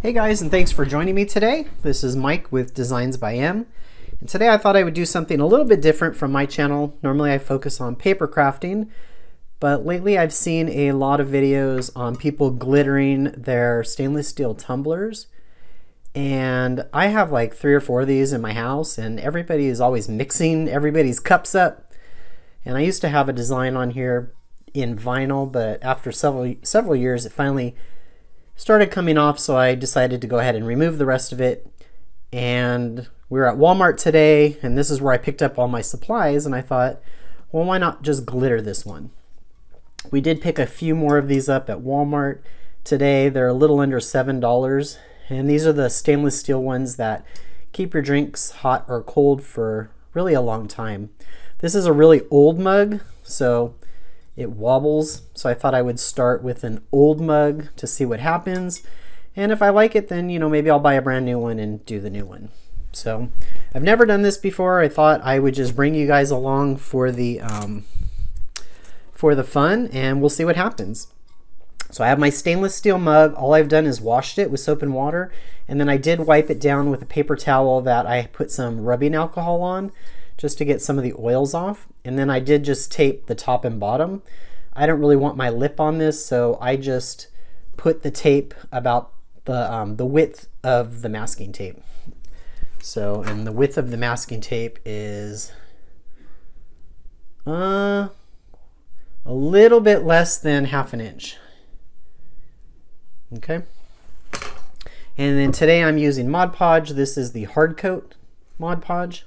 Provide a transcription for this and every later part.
Hey guys, and thanks for joining me today. This is Mike with Dezines by Em. And today I thought I would do something a little bit different from my channel. Normally I focus on paper crafting, but lately I've seen a lot of videos on people glittering their stainless steel tumblers. And I have like three or four of these in my house, and everybody is always mixing everybody's cups up. And I used to have a design on here in vinyl, but after several several years it finally started coming off, so I decided to go ahead and remove the rest of it. And we were at Walmart today, and this is where I picked up all my supplies, and I thought, well, why not just glitter this one? We did pick a few more of these up at Walmart today. They're a little under $7, and these are the stainless steel ones that keep your drinks hot or cold for really a long time. This is a really old mug, so it wobbles. So I thought I would start with an old mug to see what happens. And if I like it, then, you know, maybe I'll buy a brand new one and do the new one. So I've never done this before. I thought I would just bring you guys along for the, um, for the fun and we'll see what happens. So I have my stainless steel mug. All I've done is washed it with soap and water. And then I did wipe it down with a paper towel that I put some rubbing alcohol on just to get some of the oils off. And then I did just tape the top and bottom. I don't really want my lip on this, so I just put the tape about the, um, the width of the masking tape. So, and the width of the masking tape is uh, a little bit less than half an inch. Okay. And then today I'm using Mod Podge. This is the hard coat Mod Podge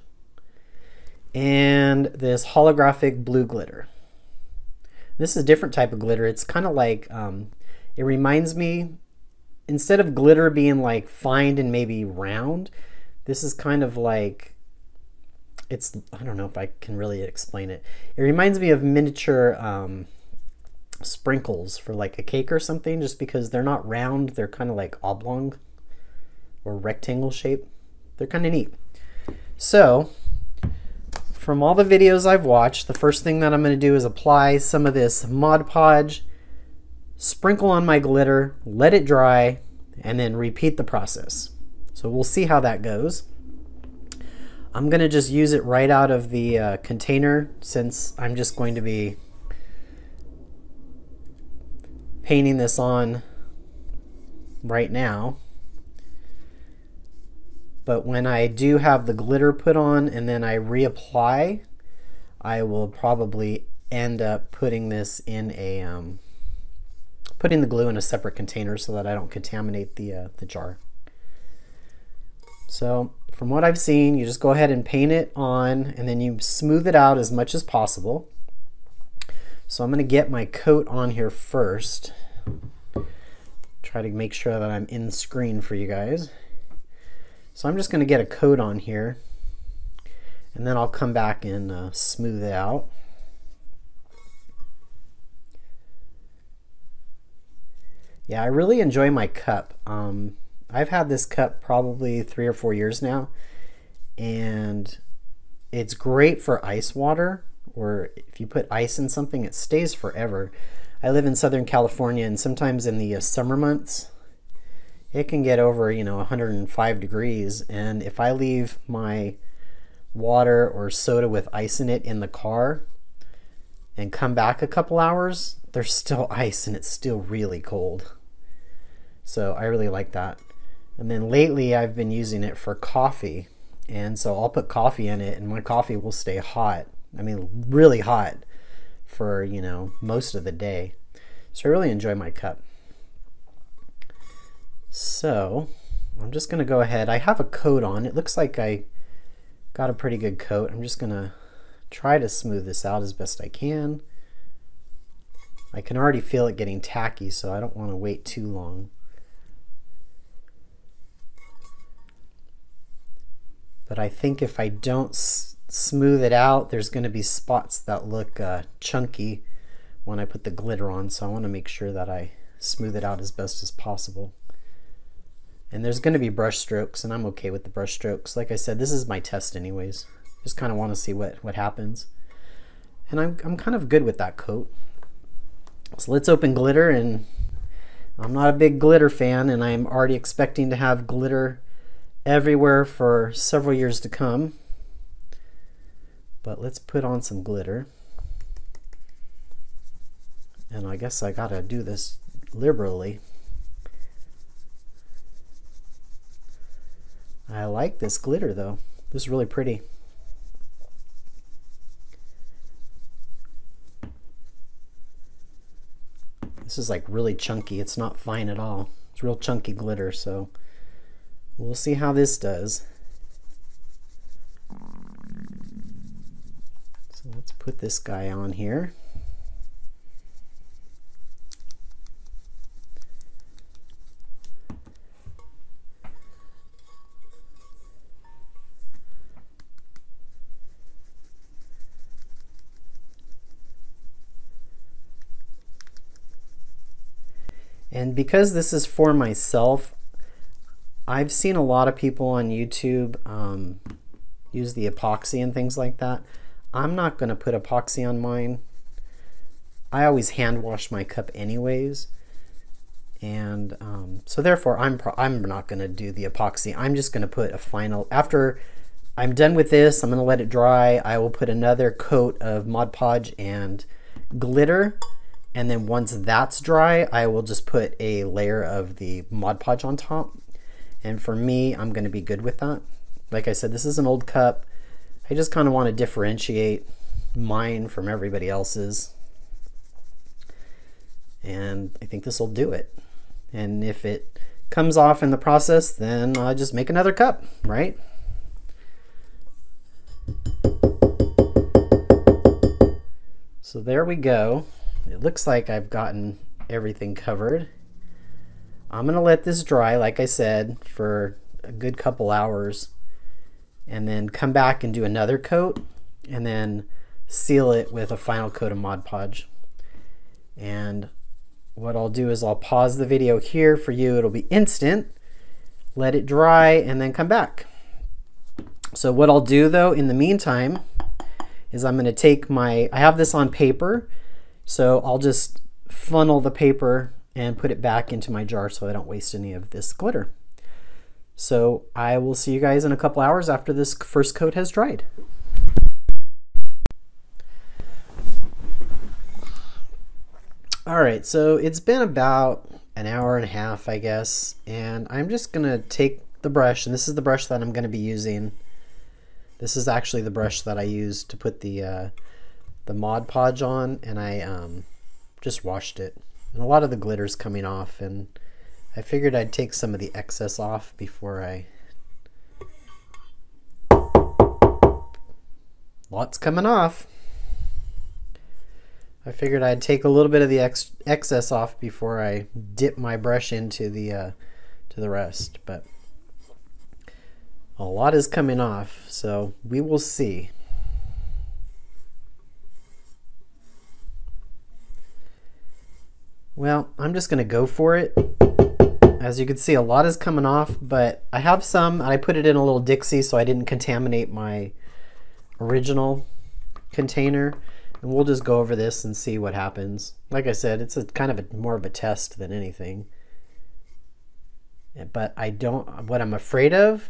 and this holographic blue glitter. This is a different type of glitter. It's kind of like, um, it reminds me, instead of glitter being like fine and maybe round, this is kind of like, it's, I don't know if I can really explain it. It reminds me of miniature um, sprinkles for like a cake or something, just because they're not round, they're kind of like oblong or rectangle shape. They're kind of neat. So from all the videos I've watched, the first thing that I'm going to do is apply some of this Mod Podge, sprinkle on my glitter, let it dry, and then repeat the process. So we'll see how that goes. I'm going to just use it right out of the uh, container since I'm just going to be painting this on right now. But when I do have the glitter put on and then I reapply, I will probably end up putting this in a, um, putting the glue in a separate container so that I don't contaminate the, uh, the jar. So from what I've seen, you just go ahead and paint it on and then you smooth it out as much as possible. So I'm going to get my coat on here first. Try to make sure that I'm in screen for you guys. So I'm just going to get a coat on here and then I'll come back and uh, smooth it out. Yeah, I really enjoy my cup. Um, I've had this cup probably three or four years now and it's great for ice water or if you put ice in something it stays forever. I live in Southern California and sometimes in the uh, summer months it can get over, you know, 105 degrees. And if I leave my water or soda with ice in it in the car and come back a couple hours, there's still ice and it's still really cold. So I really like that. And then lately I've been using it for coffee. And so I'll put coffee in it and my coffee will stay hot. I mean, really hot for, you know, most of the day. So I really enjoy my cup. So I'm just going to go ahead. I have a coat on. It looks like I got a pretty good coat. I'm just going to try to smooth this out as best I can. I can already feel it getting tacky, so I don't want to wait too long. But I think if I don't smooth it out, there's going to be spots that look uh, chunky when I put the glitter on, so I want to make sure that I smooth it out as best as possible. And there's going to be brush strokes, and I'm okay with the brush strokes. Like I said, this is my test anyways. Just kind of want to see what, what happens. And I'm, I'm kind of good with that coat. So let's open glitter and I'm not a big glitter fan and I'm already expecting to have glitter everywhere for several years to come. But let's put on some glitter. And I guess I gotta do this liberally. I like this glitter though. This is really pretty. This is like really chunky. It's not fine at all. It's real chunky glitter, so we'll see how this does. So let's put this guy on here. And because this is for myself, I've seen a lot of people on YouTube um, use the epoxy and things like that. I'm not going to put epoxy on mine. I always hand wash my cup anyways. And um, so therefore I'm, I'm not going to do the epoxy. I'm just going to put a final, after I'm done with this, I'm going to let it dry. I will put another coat of Mod Podge and glitter and then once that's dry, I will just put a layer of the Mod Podge on top. And for me, I'm going to be good with that. Like I said, this is an old cup. I just kind of want to differentiate mine from everybody else's. And I think this will do it. And if it comes off in the process, then I'll just make another cup, right? So there we go. It looks like I've gotten everything covered. I'm going to let this dry, like I said, for a good couple hours and then come back and do another coat and then seal it with a final coat of Mod Podge. And what I'll do is I'll pause the video here for you. It'll be instant. Let it dry and then come back. So what I'll do though in the meantime is I'm going to take my, I have this on paper so I'll just funnel the paper and put it back into my jar so I don't waste any of this glitter. So I will see you guys in a couple hours after this first coat has dried. All right, so it's been about an hour and a half, I guess, and I'm just gonna take the brush, and this is the brush that I'm gonna be using. This is actually the brush that I used to put the uh, the Mod Podge on and I um, just washed it. And a lot of the glitter's coming off and I figured I'd take some of the excess off before I... Lots coming off. I figured I'd take a little bit of the ex excess off before I dip my brush into the uh, to the rest, but a lot is coming off, so we will see. Well, I'm just going to go for it. As you can see, a lot is coming off, but I have some, I put it in a little Dixie so I didn't contaminate my original container. And we'll just go over this and see what happens. Like I said, it's a kind of a, more of a test than anything. But I don't, what I'm afraid of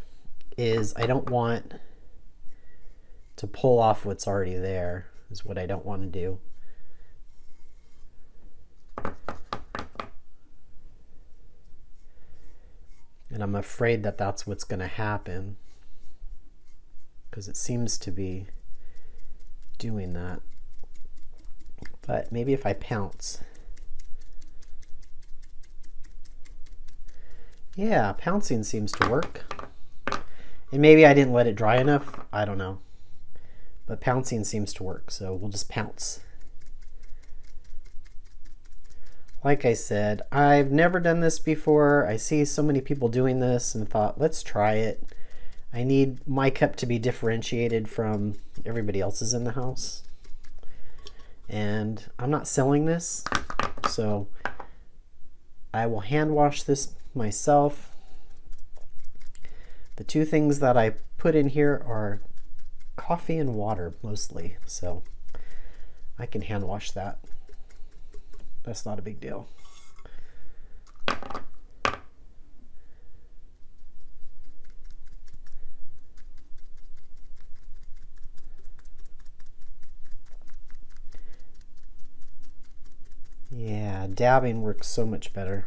is I don't want to pull off what's already there, is what I don't want to do. And I'm afraid that that's what's going to happen because it seems to be doing that. But maybe if I pounce. Yeah, pouncing seems to work. And maybe I didn't let it dry enough. I don't know. But pouncing seems to work, so we'll just pounce. Like I said, I've never done this before. I see so many people doing this and thought, let's try it. I need my cup to be differentiated from everybody else's in the house. And I'm not selling this, so I will hand wash this myself. The two things that I put in here are coffee and water mostly, so I can hand wash that that's not a big deal. Yeah, dabbing works so much better.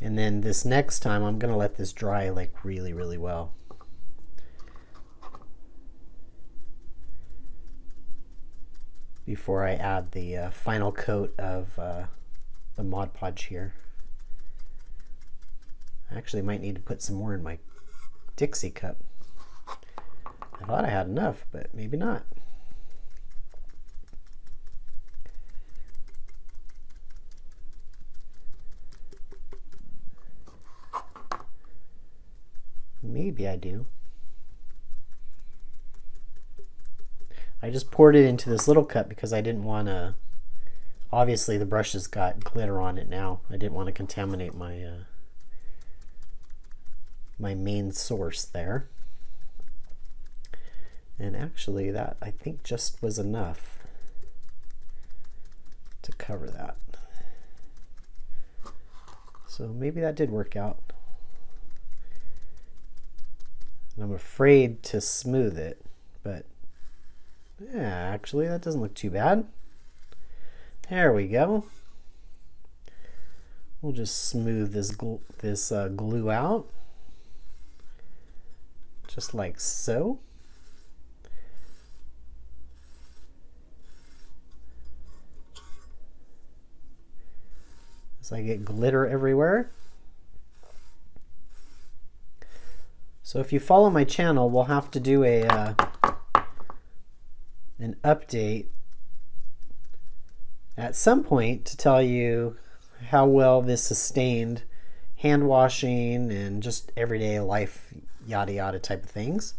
And then this next time, I'm going to let this dry like really, really well. Before I add the uh, final coat of uh, the Mod Podge here. I actually might need to put some more in my Dixie cup. I thought I had enough, but maybe not. Maybe I do. I just poured it into this little cup because I didn't want to obviously the brush has got glitter on it now. I didn't want to contaminate my uh, my main source there. And actually that I think just was enough to cover that. So maybe that did work out. And I'm afraid to smooth it, but yeah, actually that doesn't look too bad. There we go. We'll just smooth this gl this uh, glue out, just like so. As I get glitter everywhere. So if you follow my channel, we'll have to do a uh, an update at some point to tell you how well this sustained hand washing and just everyday life yada yada type of things.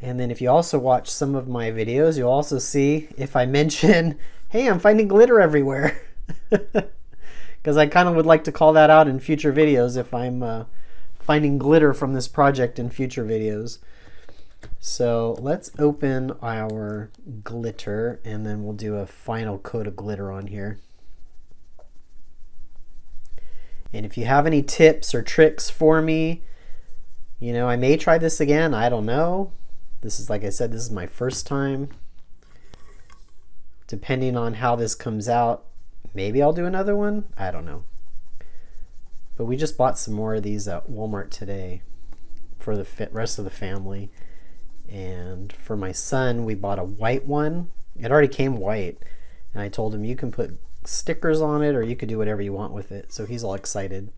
And then if you also watch some of my videos, you'll also see if I mention, hey, I'm finding glitter everywhere. Because I kind of would like to call that out in future videos if I'm uh, finding glitter from this project in future videos. So let's open our glitter and then we'll do a final coat of glitter on here. And if you have any tips or tricks for me, you know, I may try this again. I don't know. This is, like I said, this is my first time. Depending on how this comes out, maybe I'll do another one. I don't know. But we just bought some more of these at Walmart today for the rest of the family. And for my son, we bought a white one. It already came white. And I told him you can put stickers on it or you could do whatever you want with it. So he's all excited.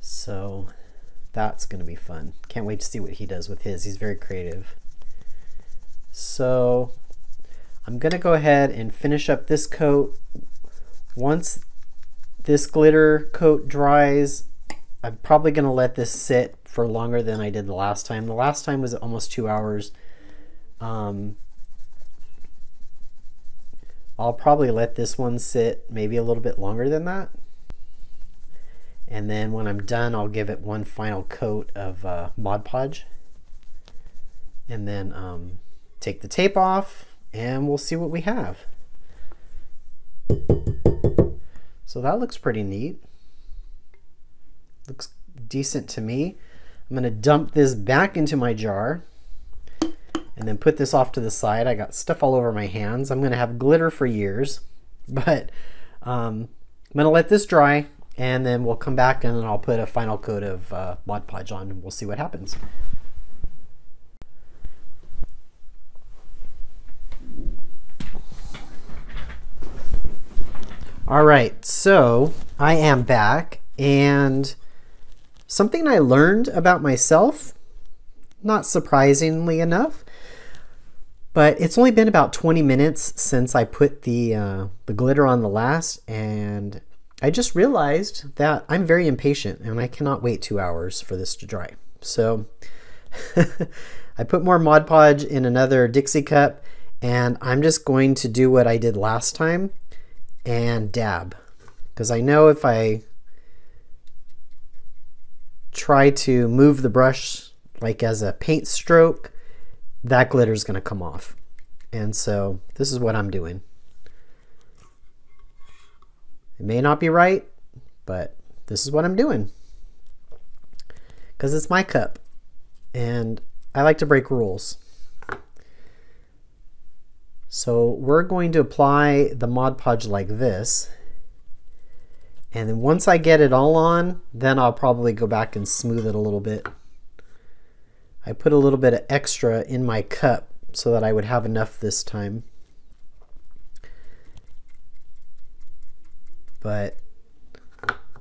So that's going to be fun. Can't wait to see what he does with his. He's very creative. So I'm going to go ahead and finish up this coat. Once this glitter coat dries, I'm probably going to let this sit for longer than I did the last time. The last time was almost two hours. Um, I'll probably let this one sit maybe a little bit longer than that. And then when I'm done, I'll give it one final coat of uh, Mod Podge. And then um, take the tape off and we'll see what we have. So that looks pretty neat. Looks decent to me. I'm to dump this back into my jar and then put this off to the side. I got stuff all over my hands. I'm to have glitter for years, but um, I'm to let this dry and then we'll come back and then I'll put a final coat of uh, Mod Podge on and we'll see what happens. All right, so I am back, and something I learned about myself, not surprisingly enough, but it's only been about 20 minutes since I put the, uh, the glitter on the last, and I just realized that I'm very impatient and I cannot wait two hours for this to dry. So I put more Mod Podge in another Dixie cup, and I'm just going to do what I did last time and dab. Because I know if I try to move the brush like as a paint stroke, that glitter is going to come off. And so this is what I'm doing. It may not be right, but this is what I'm doing. because it's my cup and I like to break rules. So we're going to apply the Mod Podge like this. And then once I get it all on, then I'll probably go back and smooth it a little bit. I put a little bit of extra in my cup so that I would have enough this time. But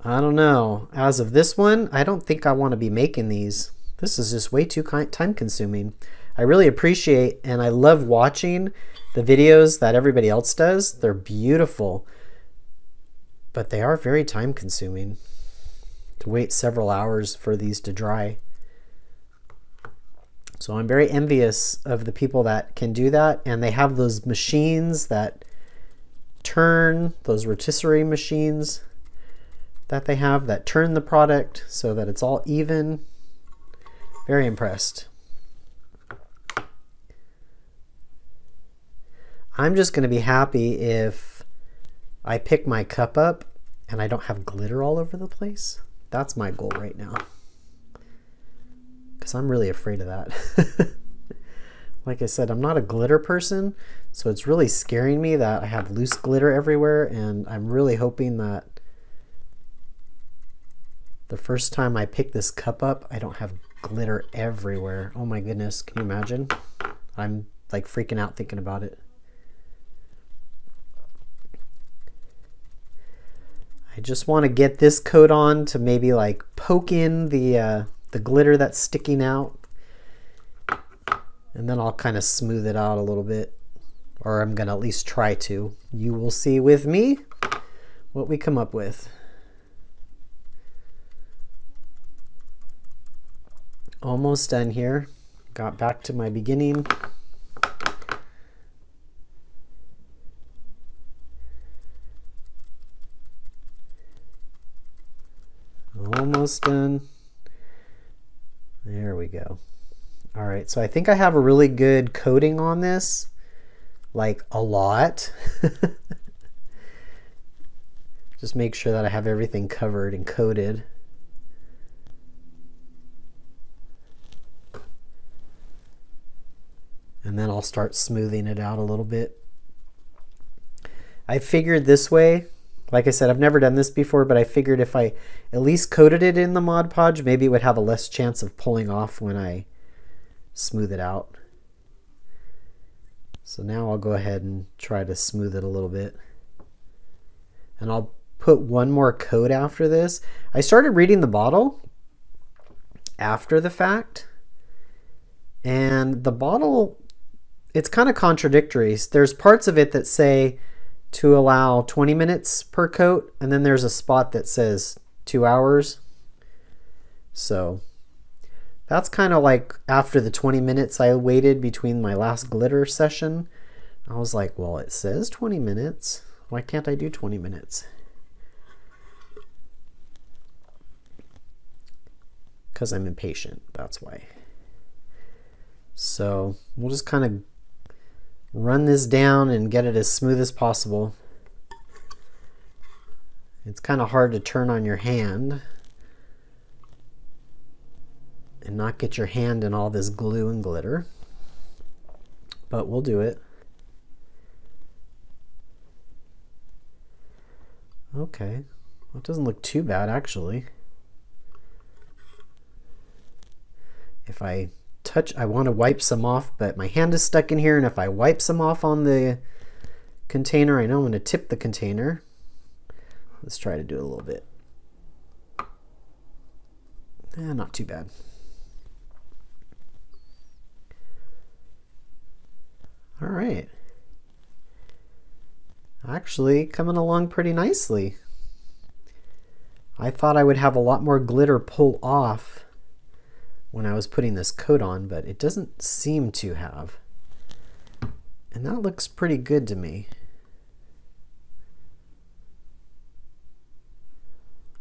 I don't know. As of this one, I don't think I want to be making these. This is just way too time consuming. I really appreciate and I love watching the videos that everybody else does. They're beautiful, but they are very time consuming to wait several hours for these to dry. So I'm very envious of the people that can do that and they have those machines that turn, those rotisserie machines that they have that turn the product so that it's all even. Very impressed. I'm just going to be happy if I pick my cup up and I don't have glitter all over the place. That's my goal right now. Because I'm really afraid of that. like I said, I'm not a glitter person, so it's really scaring me that I have loose glitter everywhere, and I'm really hoping that the first time I pick this cup up, I don't have glitter everywhere. Oh my goodness, can you imagine? I'm like freaking out thinking about it. I just want to get this coat on to maybe like poke in the, uh, the glitter that's sticking out. And then I'll kind of smooth it out a little bit. Or I'm going to at least try to. You will see with me what we come up with. almost done here. Got back to my beginning. Almost done. There we go. All right, so I think I have a really good coating on this, like a lot. Just make sure that I have everything covered and coated. and then I'll start smoothing it out a little bit. I figured this way, like I said, I've never done this before, but I figured if I at least coated it in the Mod Podge, maybe it would have a less chance of pulling off when I smooth it out. So now I'll go ahead and try to smooth it a little bit. And I'll put one more coat after this. I started reading the bottle after the fact. And the bottle it's kind of contradictory. There's parts of it that say to allow 20 minutes per coat, and then there's a spot that says two hours. So that's kind of like after the 20 minutes I waited between my last glitter session. I was like, well, it says 20 minutes. Why can't I do 20 minutes? Because I'm impatient, that's why. So we'll just kind of run this down and get it as smooth as possible. It's kind of hard to turn on your hand and not get your hand in all this glue and glitter, but we'll do it. Okay, well, it doesn't look too bad actually. If I touch, I want to wipe some off, but my hand is stuck in here, and if I wipe some off on the container, I know I'm going to tip the container. Let's try to do a little bit. Eh, not too bad. All right. Actually, coming along pretty nicely. I thought I would have a lot more glitter pull off when I was putting this coat on, but it doesn't seem to have. And that looks pretty good to me.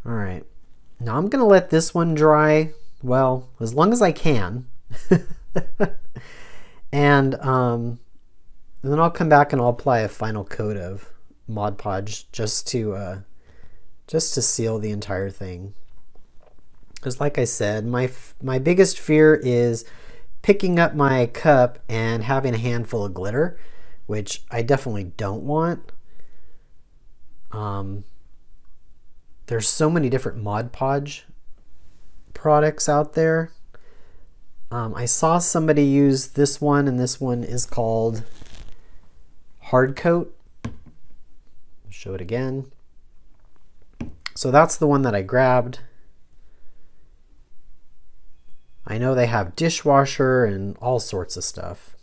All right, now I'm gonna let this one dry, well, as long as I can. and um, then I'll come back and I'll apply a final coat of Mod Podge just to, uh, just to seal the entire thing. Because like I said, my, my biggest fear is picking up my cup and having a handful of glitter, which I definitely don't want. Um, there's so many different Mod Podge products out there. Um, I saw somebody use this one, and this one is called Hard Coat. Show it again. So that's the one that I grabbed. I know they have dishwasher and all sorts of stuff.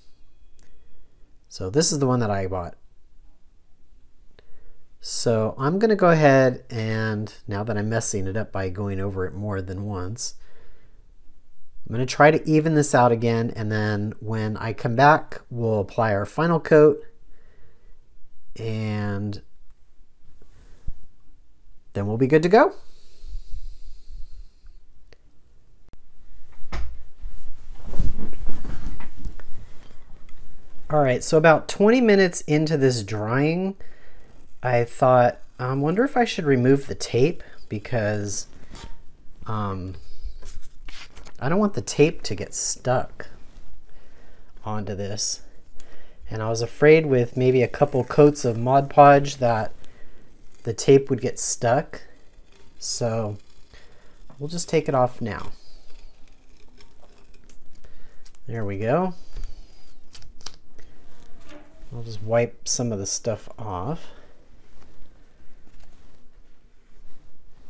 So this is the one that I bought. So I'm going to go ahead and now that I'm messing it up by going over it more than once, I'm going to try to even this out again and then when I come back we'll apply our final coat and then we'll be good to go. All right, so about 20 minutes into this drying, I thought, I wonder if I should remove the tape because um, I don't want the tape to get stuck onto this. And I was afraid with maybe a couple coats of Mod Podge that the tape would get stuck. So we'll just take it off now. There we go. I'll just wipe some of the stuff off.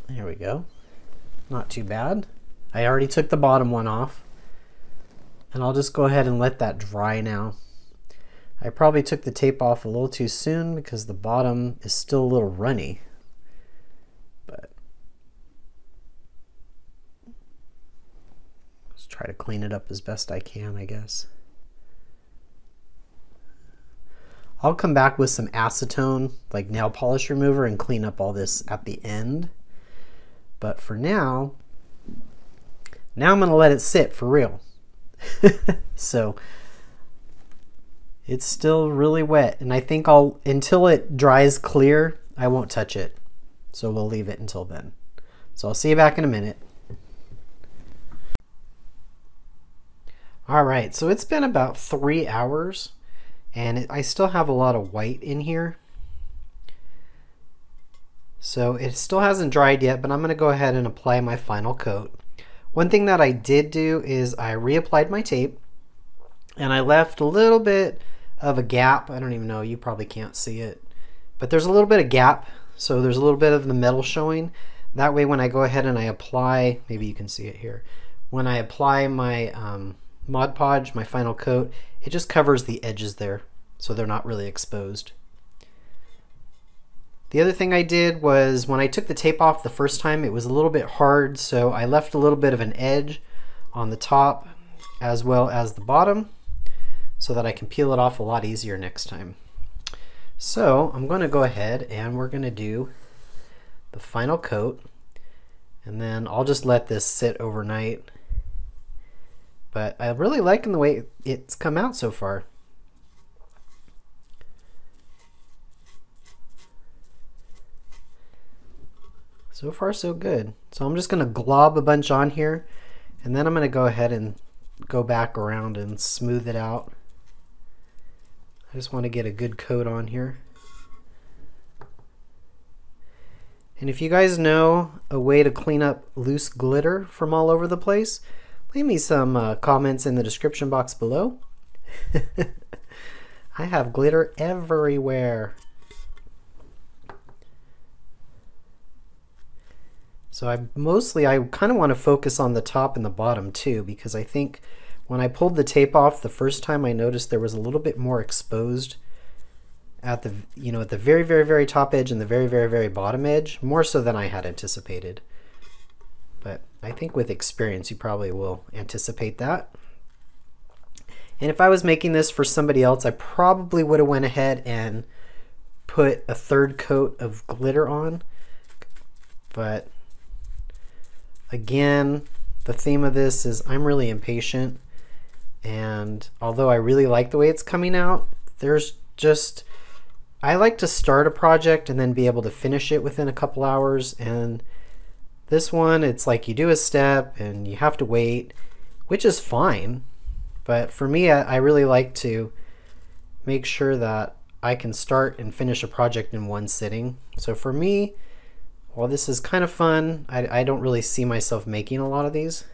There we go. Not too bad. I already took the bottom one off. And I'll just go ahead and let that dry now. I probably took the tape off a little too soon because the bottom is still a little runny. But let's try to clean it up as best I can, I guess. I'll come back with some acetone, like nail polish remover, and clean up all this at the end. But for now, now I'm going to let it sit for real. so it's still really wet, and I think I'll, until it dries clear, I won't touch it. So we'll leave it until then. So I'll see you back in a minute. All right, so it's been about three hours and it, I still have a lot of white in here. So it still hasn't dried yet, but I'm going to go ahead and apply my final coat. One thing that I did do is I reapplied my tape and I left a little bit of a gap. I don't even know, you probably can't see it, but there's a little bit of gap. So there's a little bit of the metal showing. That way when I go ahead and I apply, maybe you can see it here. When I apply my um, Mod Podge, my final coat, it just covers the edges there so they're not really exposed. The other thing I did was when I took the tape off the first time it was a little bit hard so I left a little bit of an edge on the top as well as the bottom so that I can peel it off a lot easier next time. So I'm going to go ahead and we're going to do the final coat and then I'll just let this sit overnight but I'm really liking the way it's come out so far. So far so good. So I'm just going to glob a bunch on here and then I'm going to go ahead and go back around and smooth it out. I just want to get a good coat on here. And if you guys know a way to clean up loose glitter from all over the place, leave me some uh, comments in the description box below. I have glitter everywhere. So I mostly, I kind of want to focus on the top and the bottom too, because I think when I pulled the tape off the first time, I noticed there was a little bit more exposed at the, you know, at the very, very, very top edge and the very, very, very bottom edge, more so than I had anticipated. But I think with experience, you probably will anticipate that. And if I was making this for somebody else, I probably would have went ahead and put a third coat of glitter on. But again, the theme of this is I'm really impatient. And although I really like the way it's coming out, there's just, I like to start a project and then be able to finish it within a couple hours. And This one, it's like you do a step and you have to wait, which is fine. But for me, I, I really like to make sure that I can start and finish a project in one sitting. So for me, while this is kind of fun, I, I don't really see myself making a lot of these,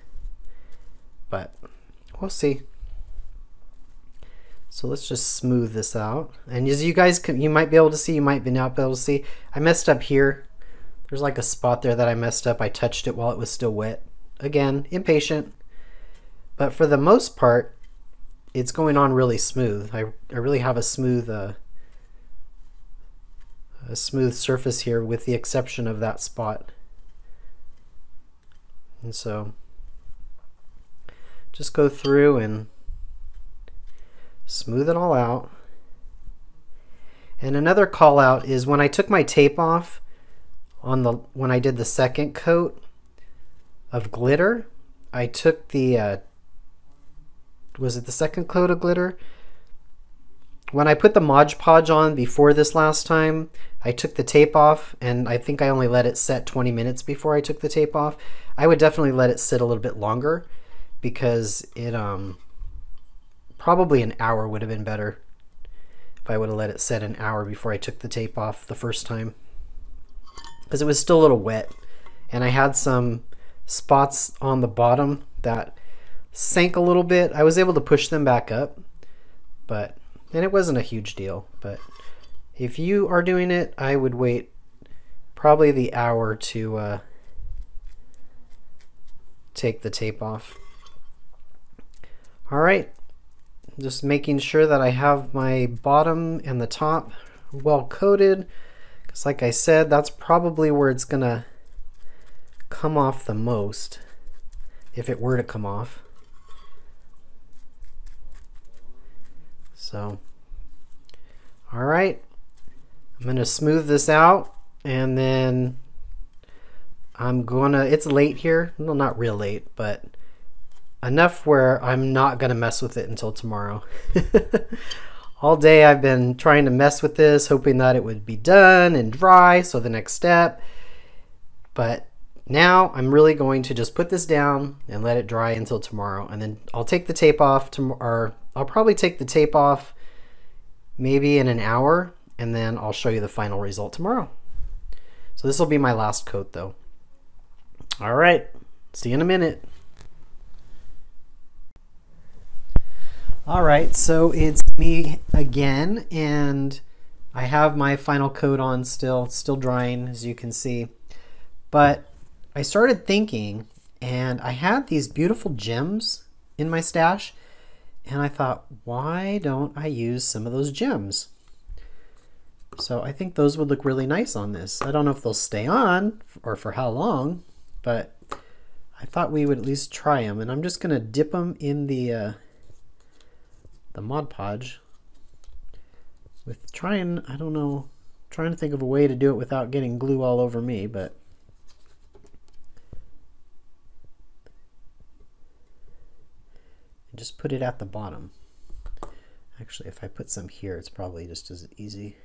but we'll see. So let's just smooth this out. And as you guys can, you might be able to see, you might be not be able to see, I messed up here. There's like a spot there that I messed up. I touched it while it was still wet. Again, impatient. But for the most part, it's going on really smooth. I, I really have a smooth uh, a smooth surface here with the exception of that spot. And so just go through and smooth it all out. And another call out is when I took my tape off on the when I did the second coat of glitter, I took the uh, was it the second coat of glitter? When I put the Mod Podge on before this last time, I took the tape off and I think I only let it set 20 minutes before I took the tape off. I would definitely let it sit a little bit longer because it um probably an hour would have been better if I would have let it set an hour before I took the tape off the first time because it was still a little wet and I had some spots on the bottom that sank a little bit. I was able to push them back up, but and it wasn't a huge deal. But if you are doing it, I would wait probably the hour to uh, take the tape off. All right, just making sure that I have my bottom and the top well coated. Because like I said, that's probably where it's gonna come off the most, if it were to come off. So, all right, I'm gonna smooth this out and then I'm gonna, it's late here, well not real late, but enough where I'm not gonna mess with it until tomorrow. All day I've been trying to mess with this, hoping that it would be done and dry, so the next step. But now I'm really going to just put this down and let it dry until tomorrow. And then I'll take the tape off tomorrow, I'll probably take the tape off maybe in an hour and then I'll show you the final result tomorrow. So this will be my last coat though. All right, see you in a minute. All right, so it's me again and I have my final coat on still, still drying as you can see. But I started thinking and I had these beautiful gems in my stash and I thought, why don't I use some of those gems? So I think those would look really nice on this. I don't know if they'll stay on or for how long, but I thought we would at least try them. And I'm just going to dip them in the, uh, the Mod Podge with trying, I don't know, trying to think of a way to do it without getting glue all over me, but just put it at the bottom. Actually, if I put some here, it's probably just as easy.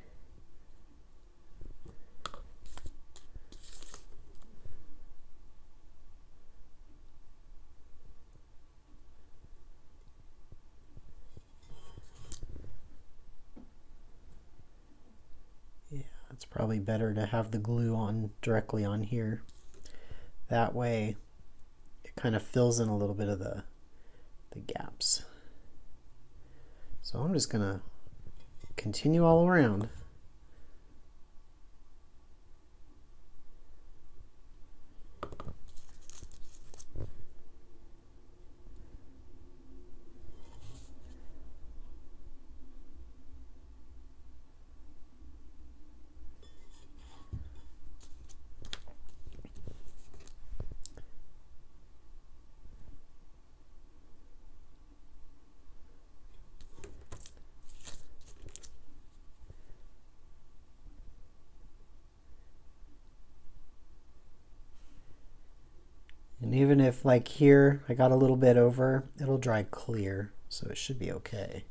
Yeah, it's probably better to have the glue on directly on here. That way it kind of fills in a little bit of the the gaps. So I'm just to continue all around. if like here I got a little bit over, it'll dry clear, so it should be okay.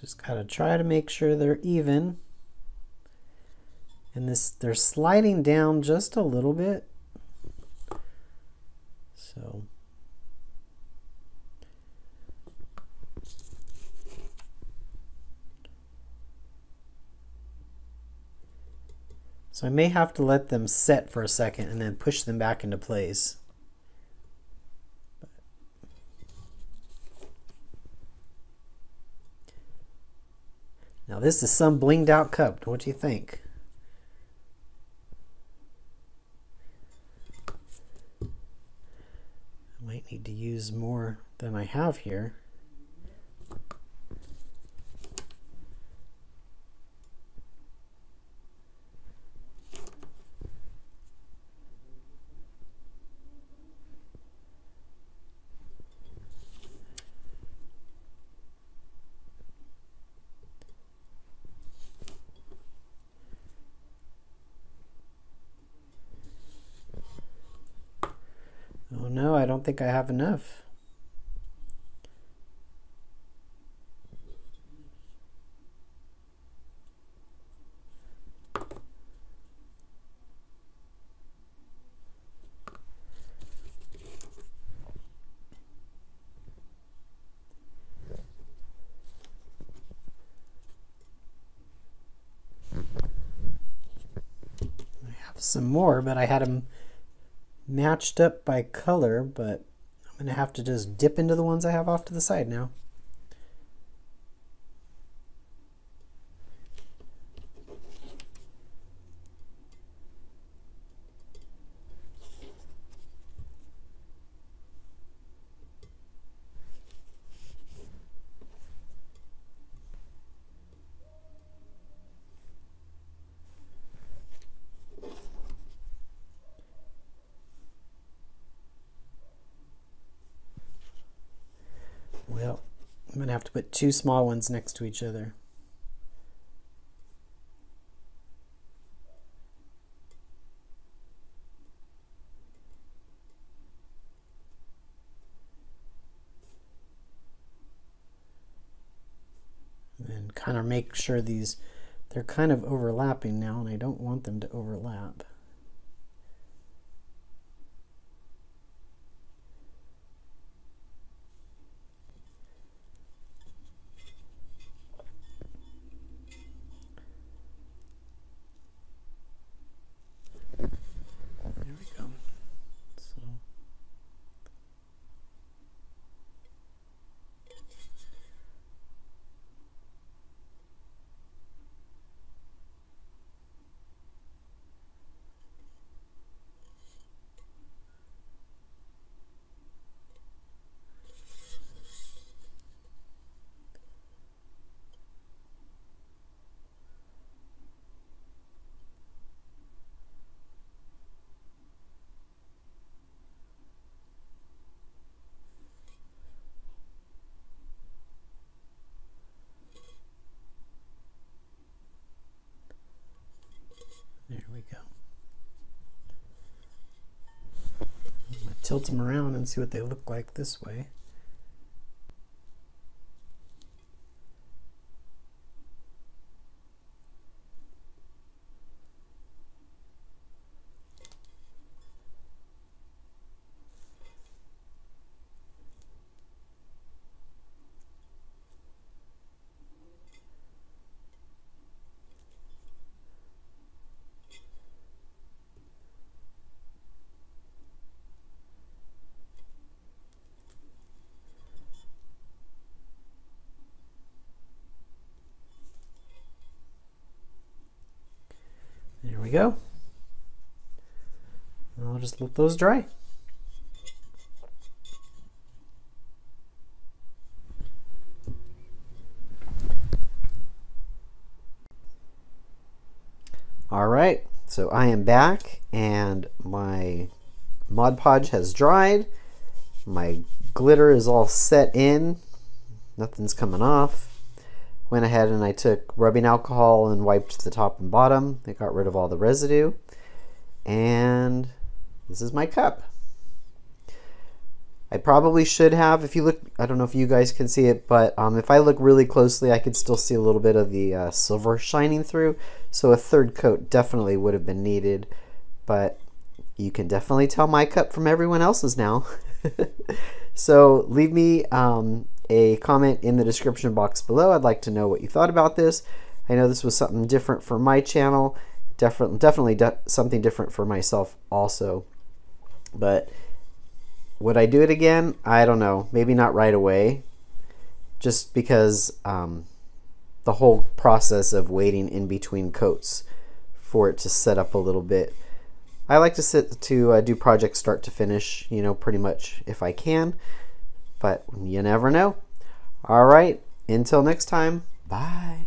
Just gotta try to make sure they're even. And this, they're sliding down just a little bit, So I may have to let them set for a second and then push them back into place. Now this is some blinged out cup. What do you think? I might need to use more than I have here. Oh no, I don't think I have enough. Some more, but I had them matched up by color, but I'm going to have to just dip into the ones I have off to the side now. Well, I'm going to put two small ones next to each other. And kind of make sure these, they're kind of overlapping now and I don't want them to overlap. There we go. Tilt them around and see what they look like this way. There we go. Let those dry. All right, so I am back and my Mod Podge has dried. My glitter is all set in. Nothing's coming off went ahead and I took rubbing alcohol and wiped the top and bottom. It got rid of all the residue. And this is my cup. I probably should have, if you look, I don't know if you guys can see it, but um, if I look really closely, I could still see a little bit of the uh, silver shining through. So a third coat definitely would have been needed, but you can definitely tell my cup from everyone else's now. so leave me um, a comment in the description box below. I'd like to know what you thought about this. I know this was something different for my channel, definitely, definitely something different for myself also. But would I do it again? I don't know. Maybe not right away. Just because um, the whole process of waiting in between coats for it to set up a little bit. I like to sit to uh, do projects start to finish, you know, pretty much if I can, but you never know. All right, until next time, bye.